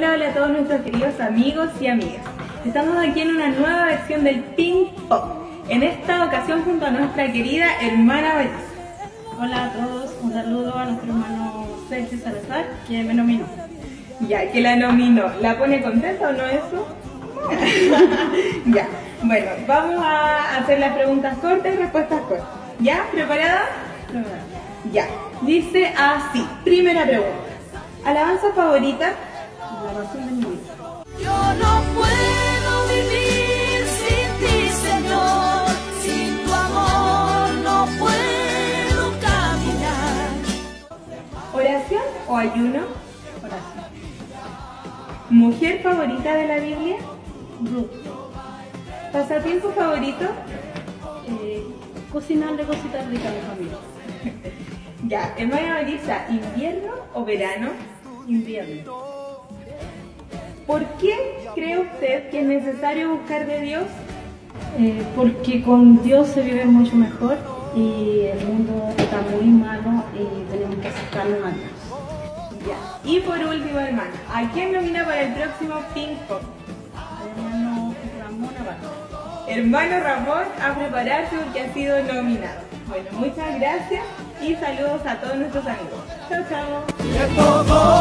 Hola, hola a todos nuestros queridos amigos y amigas. Estamos aquí en una nueva versión del Ping Pop. En esta ocasión junto a nuestra querida hermana Vanessa. Hola a todos, un saludo a nuestro hermano Sergio Salazar, que me nominó. Ya, que la nominó. ¿La pone contenta o no eso? ya, bueno, vamos a hacer las preguntas cortas y respuestas cortas. ¿Ya? ¿Preparada? Preparada. Ya. Dice así. Primera pregunta. ¿Alabanza favorita? La razón de mi vida. Yo no puedo vivir sin ti, Señor. Sin tu amor no puedo caminar. ¿Oración o ayuno? Oración. ¿Mujer favorita de la Biblia? Ruth. ¿Pasatiempo favorito? Eh, cocinarle cositas ricas a mi familia. Ya. Hermana Marisa, ¿invierno o verano? Invierno. ¿Por qué cree usted que es necesario buscar de Dios? Eh, porque con Dios se vive mucho mejor y el mundo está muy malo y tenemos que acercarnos a Dios. Ya. Y por último, hermana, ¿a quién nomina para el próximo Ping Pong? Hermano Ramón Navarro. Hermano Ramón, a prepararse porque ha sido nominado. Bueno, muchas gracias y saludos a todos nuestros amigos. Chao, chao.